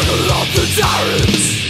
Tunnel of the tyrants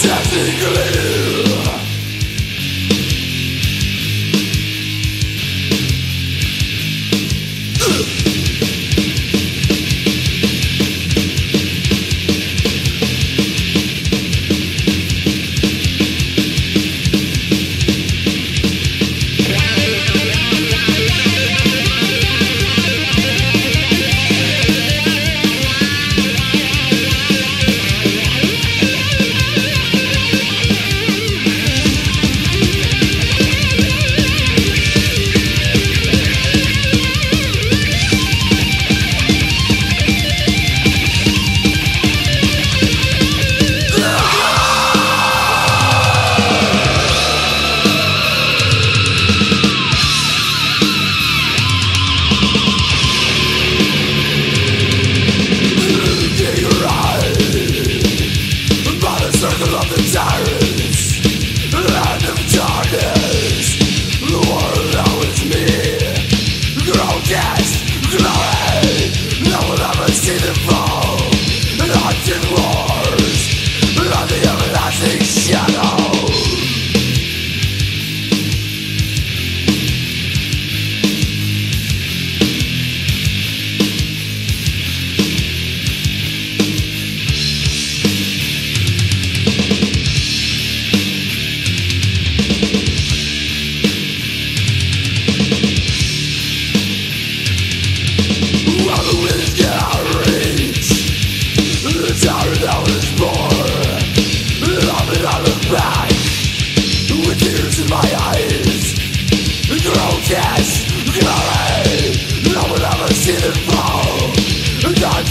technically.